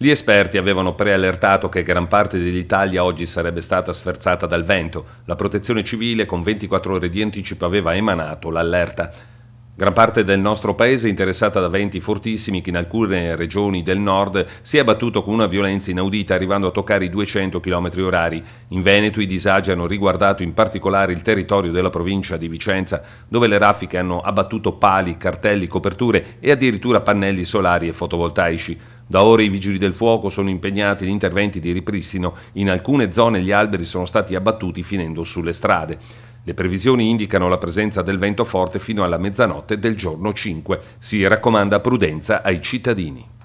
Gli esperti avevano preallertato che gran parte dell'Italia oggi sarebbe stata sferzata dal vento. La protezione civile con 24 ore di anticipo aveva emanato l'allerta. Gran parte del nostro paese è interessata da venti fortissimi che in alcune regioni del nord si è abbattuto con una violenza inaudita arrivando a toccare i 200 km orari. In Veneto i disagi hanno riguardato in particolare il territorio della provincia di Vicenza dove le raffiche hanno abbattuto pali, cartelli, coperture e addirittura pannelli solari e fotovoltaici. Da ora i vigili del fuoco sono impegnati in interventi di ripristino. In alcune zone gli alberi sono stati abbattuti finendo sulle strade. Le previsioni indicano la presenza del vento forte fino alla mezzanotte del giorno 5. Si raccomanda prudenza ai cittadini.